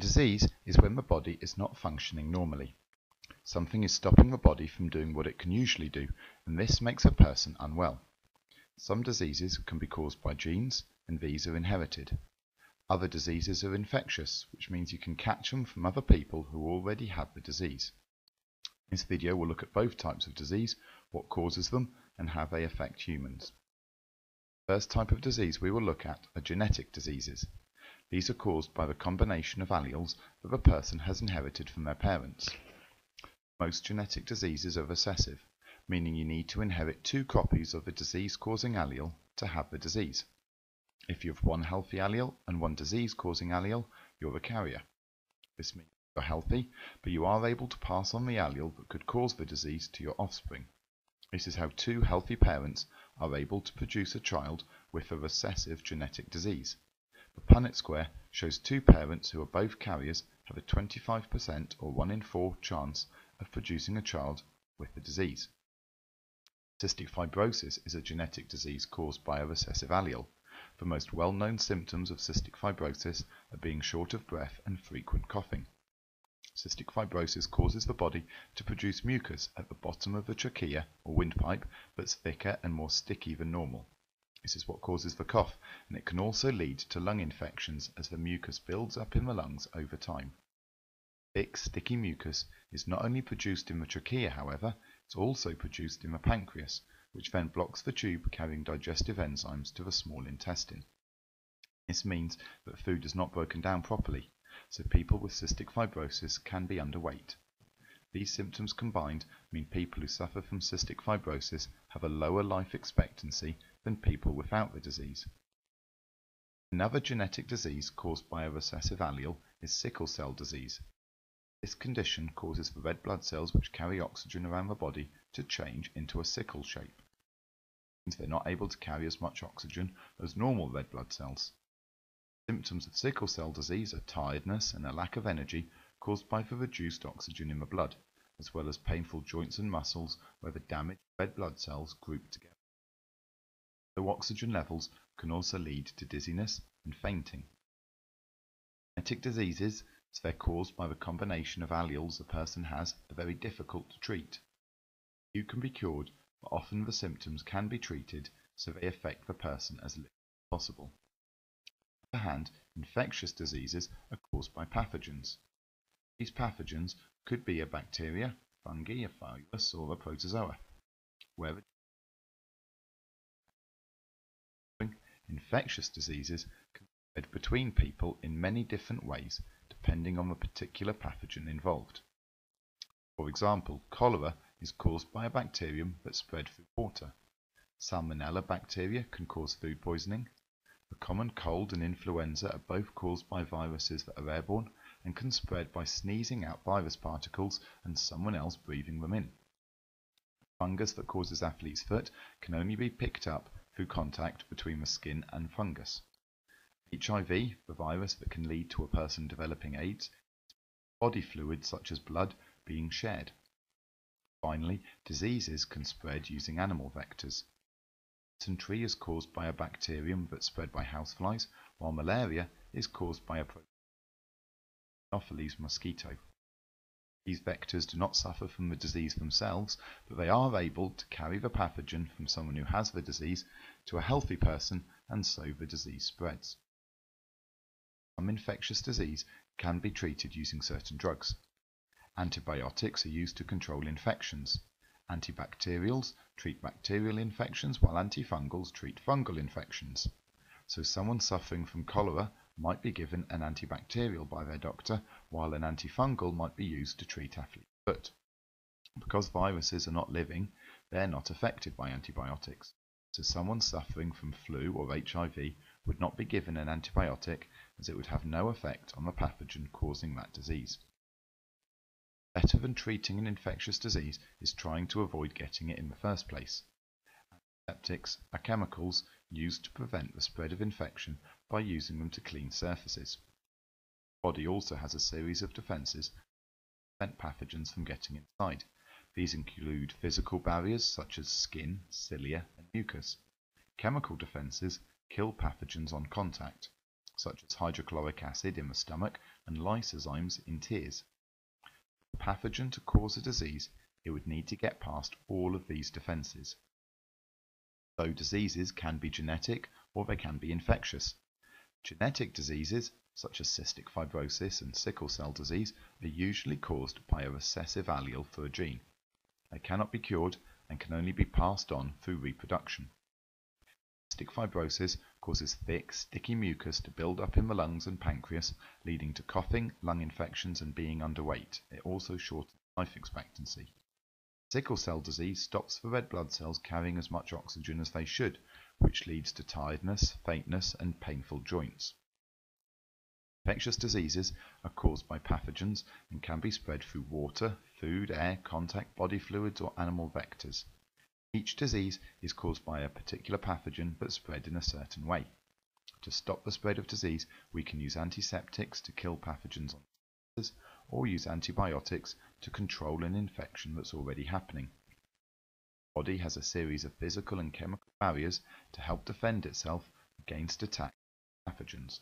disease is when the body is not functioning normally. Something is stopping the body from doing what it can usually do, and this makes a person unwell. Some diseases can be caused by genes, and these are inherited. Other diseases are infectious, which means you can catch them from other people who already have the disease. This video will look at both types of disease, what causes them, and how they affect humans. First type of disease we will look at are genetic diseases. These are caused by the combination of alleles that a person has inherited from their parents. Most genetic diseases are recessive, meaning you need to inherit two copies of a disease-causing allele to have the disease. If you have one healthy allele and one disease-causing allele, you're a carrier. This means you're healthy, but you are able to pass on the allele that could cause the disease to your offspring. This is how two healthy parents are able to produce a child with a recessive genetic disease. The Punnett square shows two parents who are both carriers have a 25% or 1 in 4 chance of producing a child with the disease. Cystic fibrosis is a genetic disease caused by a recessive allele. The most well-known symptoms of cystic fibrosis are being short of breath and frequent coughing. Cystic fibrosis causes the body to produce mucus at the bottom of the trachea or windpipe that's thicker and more sticky than normal. This is what causes the cough, and it can also lead to lung infections as the mucus builds up in the lungs over time. Thick, sticky mucus is not only produced in the trachea, however, it's also produced in the pancreas, which then blocks the tube carrying digestive enzymes to the small intestine. This means that food is not broken down properly, so people with cystic fibrosis can be underweight. These symptoms combined mean people who suffer from cystic fibrosis have a lower life expectancy than people without the disease. Another genetic disease caused by a recessive allele is sickle cell disease. This condition causes the red blood cells which carry oxygen around the body to change into a sickle shape. Means they're not able to carry as much oxygen as normal red blood cells. Symptoms of sickle cell disease are tiredness and a lack of energy caused by the reduced oxygen in the blood, as well as painful joints and muscles where the damaged red blood cells group together. Low oxygen levels can also lead to dizziness and fainting. Genetic diseases, as they're caused by the combination of alleles a person has, are very difficult to treat. You can be cured, but often the symptoms can be treated so they affect the person as little as possible. On the other hand, infectious diseases are caused by pathogens. These pathogens could be a bacteria, fungi, a virus, or a protozoa. Where infectious diseases can spread between people in many different ways depending on the particular pathogen involved. For example, cholera is caused by a bacterium that spread through water. Salmonella bacteria can cause food poisoning. The common cold and influenza are both caused by viruses that are airborne and can spread by sneezing out virus particles and someone else breathing them in. Fungus that causes athlete's foot can only be picked up through contact between the skin and fungus. HIV, the virus that can lead to a person developing AIDS, body fluids such as blood being shared. Finally, diseases can spread using animal vectors. Dysentery is caused by a bacterium that's spread by houseflies, while malaria is caused by a Anopheles mosquito. These vectors do not suffer from the disease themselves, but they are able to carry the pathogen from someone who has the disease to a healthy person, and so the disease spreads. Some infectious disease can be treated using certain drugs. Antibiotics are used to control infections. Antibacterials treat bacterial infections while antifungals treat fungal infections. So someone suffering from cholera might be given an antibacterial by their doctor, while an antifungal might be used to treat athlete's foot. Because viruses are not living, they're not affected by antibiotics. So someone suffering from flu or HIV would not be given an antibiotic as it would have no effect on the pathogen causing that disease. Better than treating an infectious disease is trying to avoid getting it in the first place. Antiseptics are chemicals used to prevent the spread of infection by using them to clean surfaces. Body also has a series of defenses to prevent pathogens from getting inside. These include physical barriers such as skin, cilia, and mucus. Chemical defenses kill pathogens on contact. such as hydrochloric acid in the stomach and lysozymes in tears. For a pathogen to cause a disease, it would need to get past all of these defenses. Though diseases can be genetic or they can be infectious. Genetic diseases, such as cystic fibrosis and sickle cell disease, are usually caused by a recessive allele for a gene. They cannot be cured and can only be passed on through reproduction. Cystic fibrosis causes thick, sticky mucus to build up in the lungs and pancreas, leading to coughing, lung infections and being underweight. It also shortens life expectancy. Sickle cell disease stops the red blood cells carrying as much oxygen as they should, which leads to tiredness, faintness, and painful joints. Infectious diseases are caused by pathogens and can be spread through water, food, air, contact, body fluids, or animal vectors. Each disease is caused by a particular pathogen but spread in a certain way. To stop the spread of disease, we can use antiseptics to kill pathogens on or use antibiotics to control an infection that's already happening. The body has a series of physical and chemical barriers to help defend itself against attack pathogens.